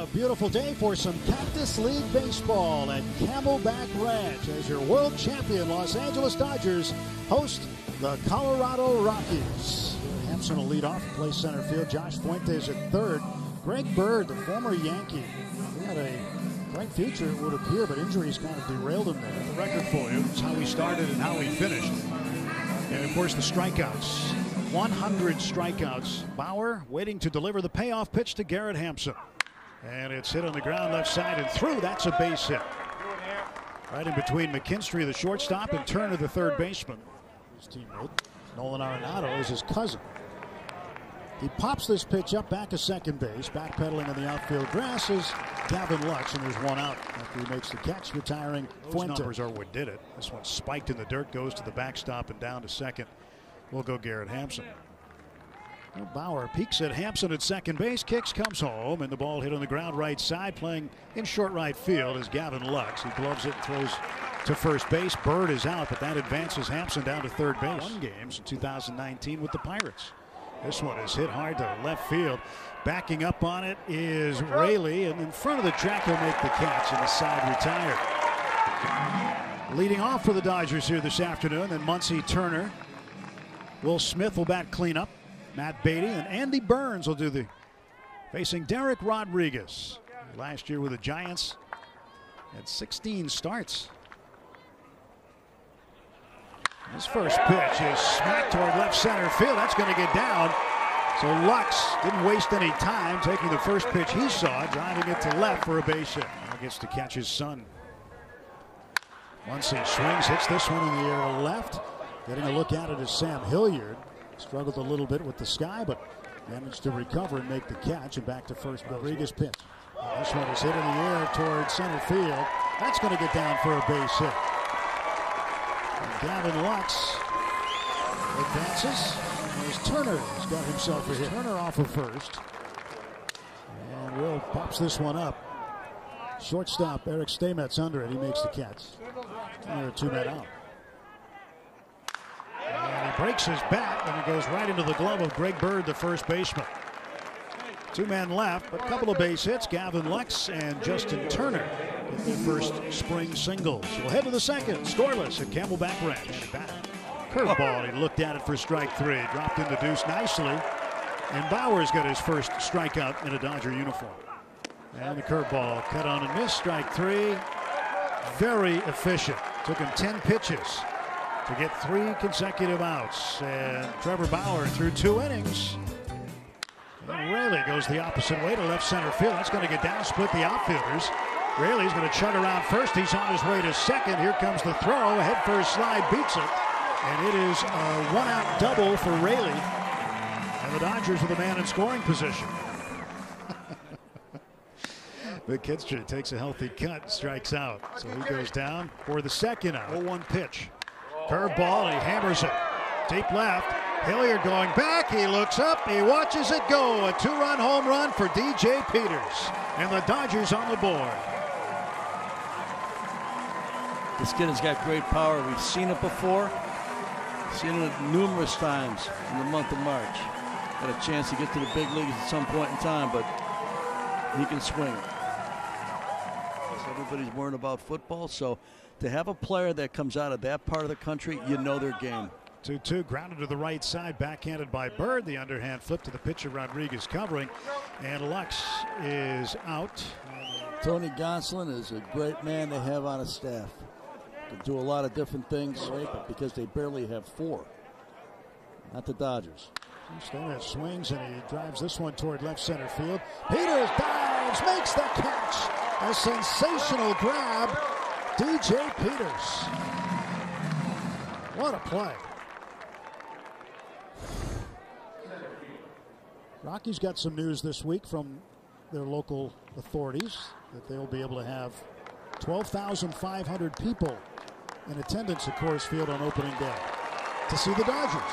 a beautiful day for some Cactus League baseball at Camelback Ranch as your world champion Los Angeles Dodgers host the Colorado Rockies. Hampson will lead off, play center field. Josh Fuentes at third. Greg Bird, the former Yankee, he had a bright future, it would appear, but injuries kind of derailed him there. The record for you is how he started and how he finished. And of course, the strikeouts. 100 strikeouts. Bauer waiting to deliver the payoff pitch to Garrett Hampson. And it's hit on the ground left side and through. That's a base hit. Right in between McKinstry, the shortstop, and Turner, the third baseman. His teammate, Nolan Arenado, is his cousin. He pops this pitch up back to second base, backpedaling on the outfield grass is Gavin Lux, and there's one out after he makes the catch, retiring Those numbers are what did it. This one spiked in the dirt, goes to the backstop and down to second. We'll go Garrett Hampson. Bauer peeks at Hampson at second base, kicks, comes home, and the ball hit on the ground right side, playing in short right field is Gavin Lux. He gloves it and throws to first base. Bird is out, but that advances Hampson down to third base. One games in 2019 with the Pirates. This one is hit hard to left field. Backing up on it is Raley, and in front of the track, he'll make the catch, and the side retired. Leading off for the Dodgers here this afternoon, then Muncy Turner. Will Smith will bat cleanup. Matt Beaty and Andy Burns will do the facing Dereck Rodriguez. Last year with the Giants had 16 starts. His first pitch is smacked toward left center field. That's going to get down. So Lux didn't waste any time taking the first pitch he saw, driving it to left for a base hit. Now gets to catch his son. Once he swings, hits this one in the air left. Getting a look at it is Sam Hilliard. Struggled a little bit with the sky, but managed to recover and make the catch and back to first. Rodriguez pitch. This one is hit in the air toward center field. That's going to get down for a base hit. And Gavin Lux advances. As Turner has got himself a hit. Turner off of first. And Will pops this one up. Shortstop Eric Stamets under it. He makes the catch. And are two men out. Breaks his bat and it goes right into the glove of Greg Bird, the first baseman. Two men left, but a couple of base hits. Gavin Lux and Justin Turner get their first spring singles. We'll head to the second, scoreless at Camelback Ranch. Curveball, he looked at it for strike three. Dropped in the deuce nicely. And Bauer's got his first strikeout in a Dodger uniform. And the curveball cut on and missed. Strike three. Very efficient. Took him 10 pitches to get three consecutive outs. And Trevor Bauer threw two innings. Raley goes the opposite way to left center field. That's going to get down, split the outfielders. Raley's going to chug around first. He's on his way to second. Here comes the throw. Head first slide beats it. And it is a one out double for Raley. And the Dodgers with a man in scoring position. McKinstry takes a healthy cut, strikes out. So he goes down for the second out. 0-1 pitch. Curveball, and he hammers it. Deep left. Hilliard going back. He looks up. He watches it go. A two-run home run for DJ Peters. And the Dodgers on the board. This kid has got great power. We've seen it before. Seen it numerous times in the month of March. Got a chance to get to the big leagues at some point in time, but he can swing. Everybody's worrying about football, so to have a player that comes out of that part of the country, you know their game. 2 2 grounded to the right side, backhanded by Bird. The underhand flip to the pitcher, Rodriguez covering. And Lux is out. Tony Gonsolin is a great man to have on a staff. Can do a lot of different things? But because they barely have four. Not the Dodgers. Stoner swings and he drives this one toward left center field. Peters dives, makes the catch. A sensational grab. DJ Peters. What a play. Rockies got some news this week from their local authorities that they'll be able to have 12,500 people in attendance at Coors Field on opening day to see the Dodgers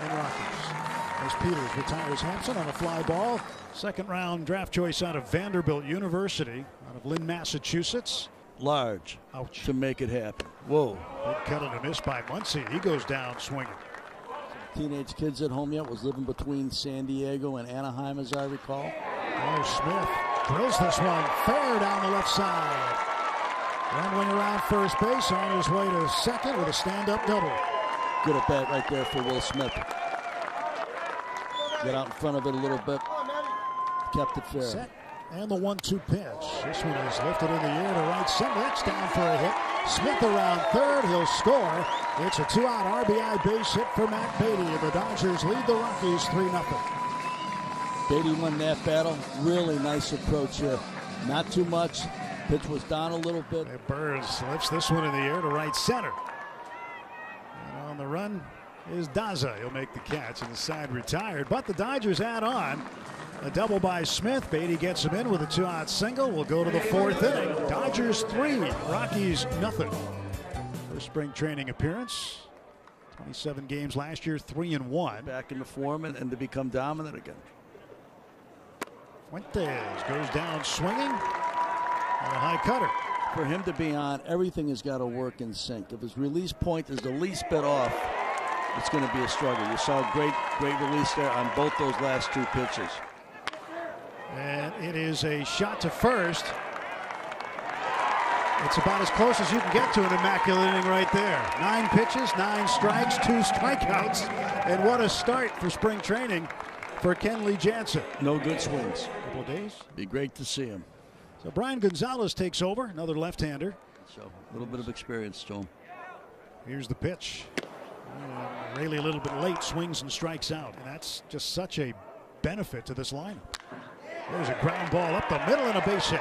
and Rockies. As Peters retires Hampson on a fly ball. Second round draft choice out of Vanderbilt University, out of Lynn, Massachusetts. Large Ouch. to make it happen. Whoa. Big cut and a miss by Muncy. He goes down swinging. Teenage kids at home yet was living between San Diego and Anaheim, as I recall. Oh, Smith Drills this one fair down the left side. Rambling around first base on his way to second with a stand-up double. Good at bat right there for Will Smith. Get out in front of it a little bit. Kept it fair. Set and the one-two pitch. This one is lifted in the air to right center. That's down for a hit. Smith around third. He'll score. It's a two-out RBI base hit for Matt Beaty. And the Dodgers lead the Rockies 3-0. Beaty won that battle. Really nice approach here. Not too much. Pitch was down a little bit. And Burns lifts this one in the air to right center. And on the run is Daza. He'll make the catch and the side retired. But the Dodgers add on. A double by Smith. Beaty gets him in with a two-out single. We'll go to the fourth inning. Dodgers three, Rockies nothing. First spring training appearance. 27 games last year, three and one. Back into form and, and to become dominant again. Fuentes goes down swinging. And a high cutter. For him to be on, everything has got to work in sync. If his release point is the least bit off, it's going to be a struggle. You saw a great, great release there on both those last two pitches. And it is a shot to first. It's about as close as you can get to an immaculate inning right there. Nine pitches, nine strikes, two strikeouts. And what a start for spring training for Kenley Jansen. No good swings. Couple of days. Be great to see him. So Brian Gonzalez takes over, another left-hander. So a little bit of experience to him. Here's the pitch. Uh, and Raley a little bit late, swings and strikes out. And that's just such a benefit to this lineup. There's a ground ball up the middle and a base hit.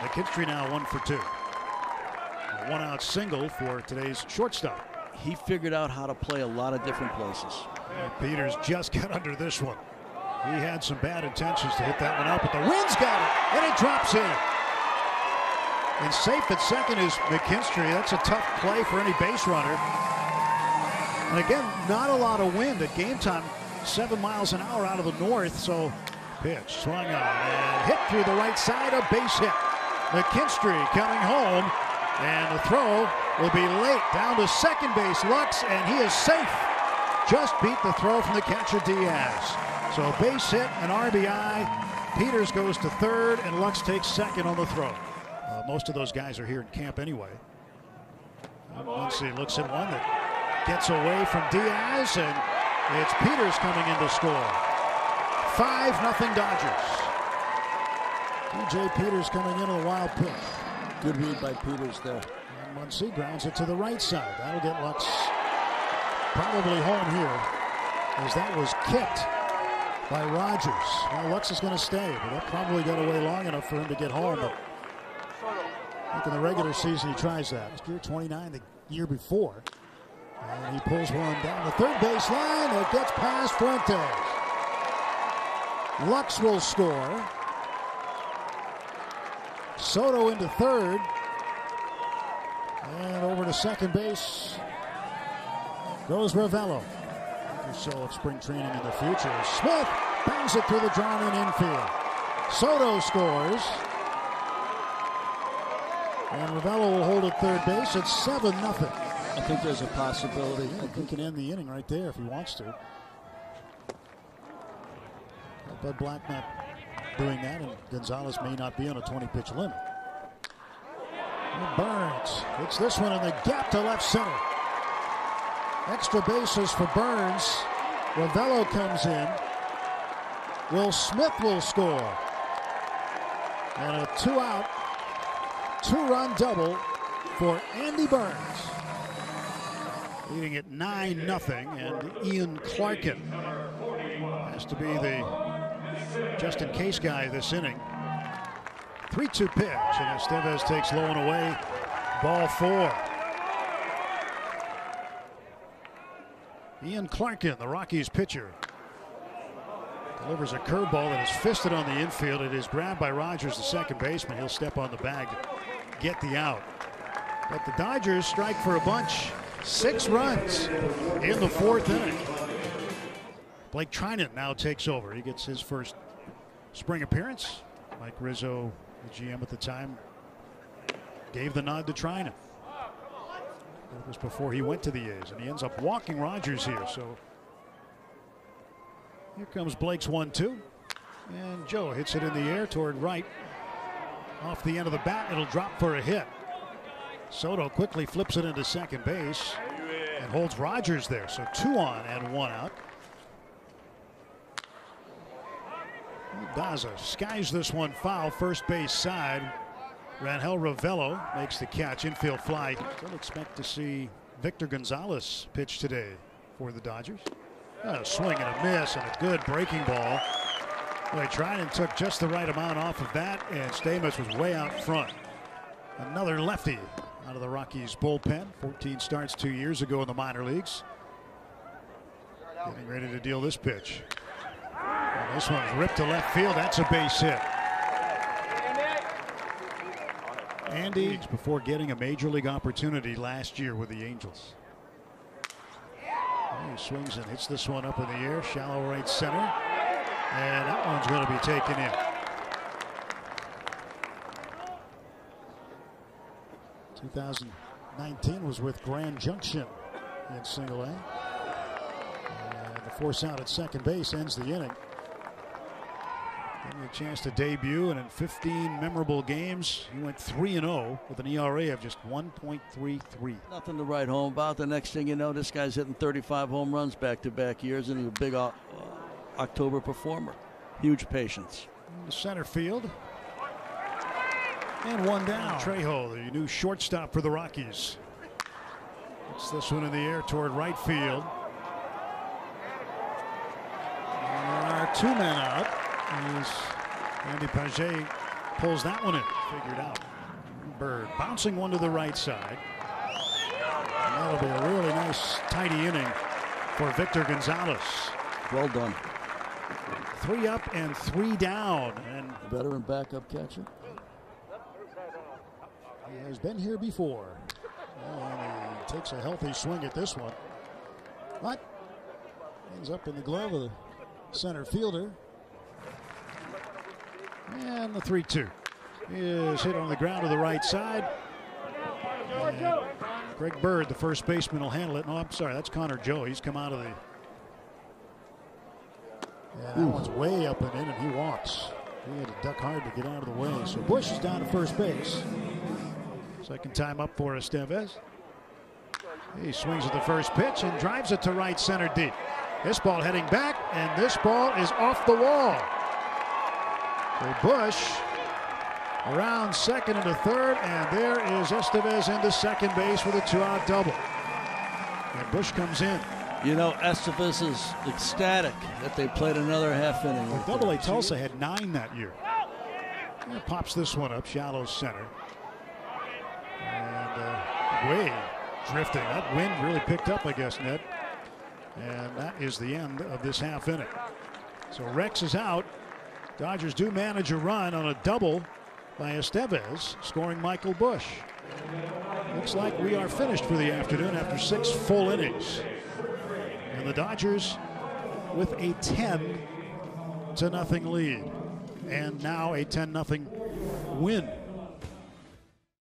McKinstry now one for two. A one out single for today's shortstop. He figured out how to play a lot of different places. And Peters just got under this one. He had some bad intentions to hit that one out, but the wind's got it, and it drops in. And safe at second is McKinstry. That's a tough play for any base runner. And again, not a lot of wind at game time. Seven miles an hour out of the north, so pitch swung on and hit through the right side, a base hit. McKinstry coming home, and the throw will be late down to second base. Lux, and he is safe. Just beat the throw from the catcher Diaz. So base hit and RBI. Peters goes to third, and Lux takes second on the throw. Uh, most of those guys are here in camp anyway. Muncy looks at one that gets away from Diaz, and it's Peters coming in to score. 5 nothing Dodgers. DJ Peters coming in on a wild pitch. Good read by Peters there. And Muncy grounds it to the right side. That'll get Lux probably home here, as that was kicked by Rodgers. Well, Lux is going to stay, but that probably got away long enough for him to get home. But I think in the regular season he tries that. It's year 29 the year before. And he pulls one down the third base line. It gets past Fuentes. Lux will score. Soto into third. And over to second base goes Ravelo. So of spring training in the future. Smith bangs it through the drawn in infield. Soto scores. And Ravelo will hold at third base. It's 7 0. I think there's a possibility. Think he can end the inning right there if he wants to. Bud Black not doing that, and Gonzalez may not be on a 20 pitch limit. And Burns hits this one in the gap to left center. Extra bases for Burns. Ravelo comes in. Will Smith will score. And a two out, two run double for Andy Burns. Leading at 9 0, and Ian Clarkin has to be the just in case guy this inning. 3 2 pitch, and Estevez takes low and away. Ball four. Ian Clarkin, the Rockies pitcher, delivers a curveball that is fisted on the infield. It is grabbed by Rodgers, the second baseman. He'll step on the bag get the out. But the Dodgers strike for a bunch. Six runs in the fourth inning. Blake Treinen now takes over. He gets his first spring appearance. Mike Rizzo, the GM at the time, gave the nod to Treinen. It was before he went to the A's, and he ends up walking Rodgers here. So here comes Blake's one-two. And Joe hits it in the air toward right. Off the end of the bat, it'll drop for a hit. Soto quickly flips it into second base and holds Rodgers there. So two on and one out. Daza skies this one foul, first base side. Rangel Ravelo makes the catch, infield fly. Still expect to see Victor Gonzalez pitch today for the Dodgers. A swing and a miss and a good breaking ball. Boy, tried and took just the right amount off of that, and Stamos was way out front. Another lefty out of the Rockies bullpen. 14 starts two years ago in the minor leagues. Getting ready to deal this pitch. And this one's ripped to left field. That's a base hit. Andy before getting a major league opportunity last year with the Angels. He swings and hits this one up in the air, shallow right center. And that one's going to be taken in. 2019 was with Grand Junction in single A. And the force out at second base ends the inning. Getting a chance to debut, and in 15 memorable games, he went 3 0 with an ERA of just 1.33. Nothing to write home about. The next thing you know, this guy's hitting 35 home runs back to back years, and he's a big uh, October performer. Huge patience. Center field. And one down. Trejo, the new shortstop for the Rockies. It's this one in the air toward right field. And there are two men out. As Andy Pages pulls that one in. Figured out. Bird bouncing one to the right side. And that'll be a really nice, tidy inning for Victor Gonzalez. Well done. Three up and three down. And veteran backup catcher. Has been here before. And he takes a healthy swing at this one. But ends up in the glove of the center fielder. And the 3 2 is hit on the ground to the right side. And Greg Bird, the first baseman, will handle it. No, I'm sorry, that's Connor Joe. He's come out of the. Yeah, that Ooh. one's way up and in, and he walks. He had to duck hard to get out of the way. So Busch is down to first base. Second time up for Estevez. He swings at the first pitch and drives it to right center deep. This ball heading back, and this ball is off the wall. So Busch around second into third, and there is Estevez into second base with a two-out double. And Busch comes in. You know, Estevez is ecstatic that they played another half inning. Well, Double A Tulsa had nine that year. And pops this one up, shallow center. Way drifting. That wind really picked up, I guess, Ned. And that is the end of this half inning. So Rex is out. Dodgers do manage a run on a double by Estevez, scoring Michael Busch. Looks like we are finished for the afternoon after six full innings. And the Dodgers with a 10 to nothing lead. And now a 10 nothing win